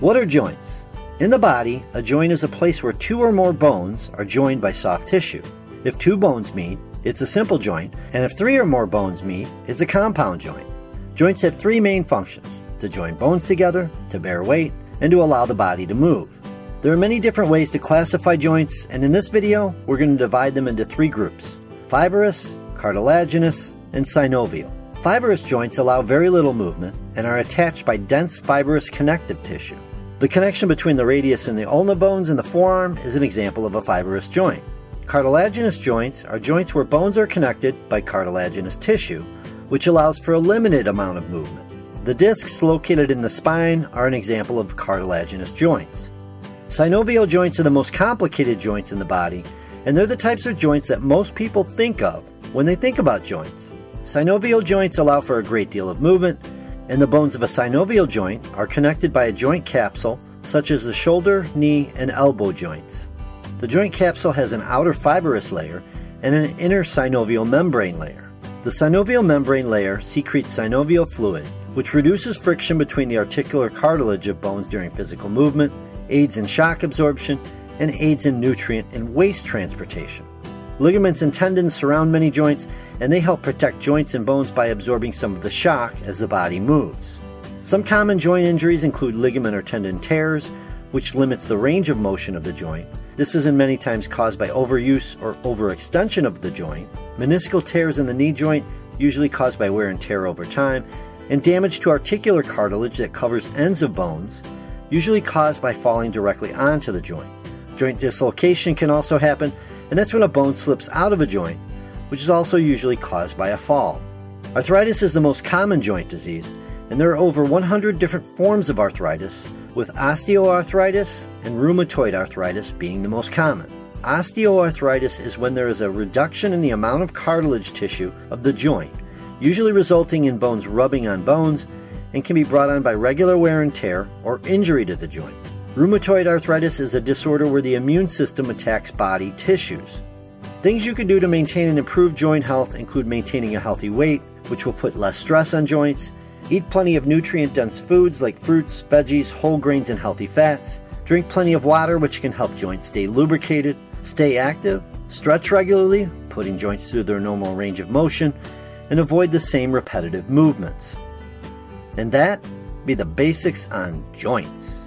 What are joints? In the body, a joint is a place where two or more bones are joined by soft tissue. If two bones meet, it's a simple joint, and if three or more bones meet, it's a compound joint. Joints have three main functions to join bones together, to bear weight, and to allow the body to move. There are many different ways to classify joints, and in this video, we're going to divide them into three groups fibrous, cartilaginous, and synovial. Fibrous joints allow very little movement and are attached by dense fibrous connective tissue. The connection between the radius and the ulna bones in the forearm is an example of a fibrous joint. Cartilaginous joints are joints where bones are connected by cartilaginous tissue, which allows for a limited amount of movement. The discs located in the spine are an example of cartilaginous joints. Synovial joints are the most complicated joints in the body, and they're the types of joints that most people think of when they think about joints. Synovial joints allow for a great deal of movement, and the bones of a synovial joint are connected by a joint capsule, such as the shoulder, knee, and elbow joints. The joint capsule has an outer fibrous layer and an inner synovial membrane layer. The synovial membrane layer secretes synovial fluid, which reduces friction between the articular cartilage of bones during physical movement, aids in shock absorption, and aids in nutrient and waste transportation. Ligaments and tendons surround many joints, and they help protect joints and bones by absorbing some of the shock as the body moves. Some common joint injuries include ligament or tendon tears, which limits the range of motion of the joint. This is in many times caused by overuse or overextension of the joint. Meniscal tears in the knee joint, usually caused by wear and tear over time, and damage to articular cartilage that covers ends of bones, usually caused by falling directly onto the joint. Joint dislocation can also happen, and that's when a bone slips out of a joint, which is also usually caused by a fall. Arthritis is the most common joint disease, and there are over 100 different forms of arthritis, with osteoarthritis and rheumatoid arthritis being the most common. Osteoarthritis is when there is a reduction in the amount of cartilage tissue of the joint usually resulting in bones rubbing on bones, and can be brought on by regular wear and tear or injury to the joint. Rheumatoid arthritis is a disorder where the immune system attacks body tissues. Things you can do to maintain and improve joint health include maintaining a healthy weight, which will put less stress on joints, eat plenty of nutrient dense foods like fruits, veggies, whole grains, and healthy fats, drink plenty of water, which can help joints stay lubricated, stay active, stretch regularly, putting joints through their normal range of motion, and avoid the same repetitive movements. And that be the basics on joints.